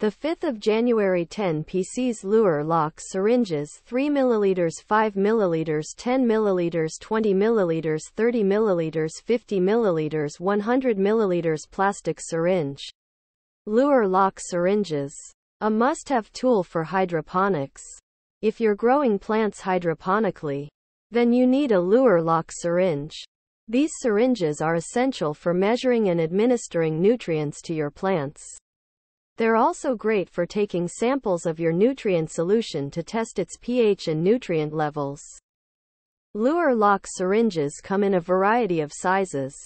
The 5th of January 10 PC's Luer lock syringes 3 ml 5 ml 10 ml 20 ml 30 ml 50 ml 100 ml plastic syringe. Luer lock syringes. A must-have tool for hydroponics. If you're growing plants hydroponically, then you need a Luer lock syringe. These syringes are essential for measuring and administering nutrients to your plants. They're also great for taking samples of your nutrient solution to test its pH and nutrient levels. Luer lock syringes come in a variety of sizes,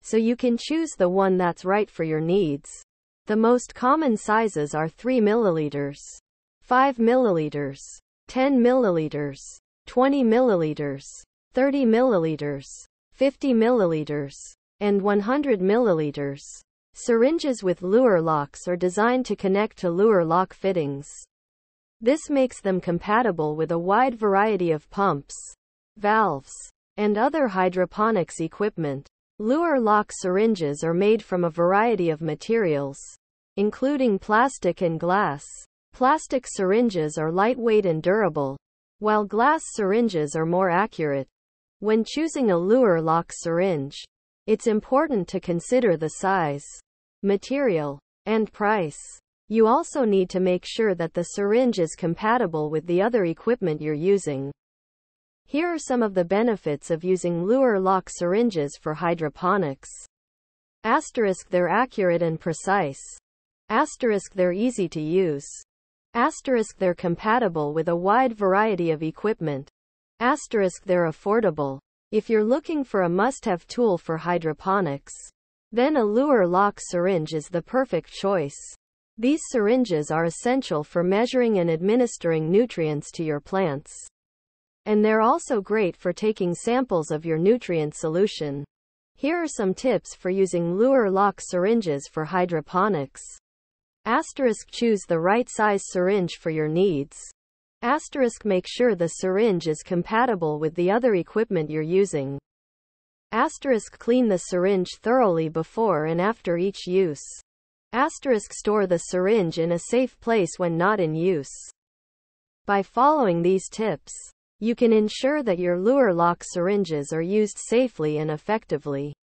so you can choose the one that's right for your needs. The most common sizes are 3 milliliters, 5 milliliters, 10 milliliters, 20 milliliters, 30 milliliters, 50 milliliters, and 100 milliliters. Syringes with Luer locks are designed to connect to Luer lock fittings. This makes them compatible with a wide variety of pumps, valves, and other hydroponics equipment. Luer lock syringes are made from a variety of materials, including plastic and glass. Plastic syringes are lightweight and durable, while glass syringes are more accurate. When choosing a Luer lock syringe, it's important to consider the size, material, and price. You also need to make sure that the syringe is compatible with the other equipment you're using. Here are some of the benefits of using Luer lock syringes for hydroponics. Asterisk they're accurate and precise. Asterisk they're easy to use. Asterisk they're compatible with a wide variety of equipment. Asterisk they're affordable. If you're looking for a must-have tool for hydroponics, then a Luer lock syringe is the perfect choice. These syringes are essential for measuring and administering nutrients to your plants. And they're also great for taking samples of your nutrient solution. Here are some tips for using Luer lock syringes for hydroponics. Asterisk choose the right size syringe for your needs. Asterisk make sure the syringe is compatible with the other equipment you're using. Asterisk clean the syringe thoroughly before and after each use. Asterisk store the syringe in a safe place when not in use. By following these tips, you can ensure that your Luer lock syringes are used safely and effectively.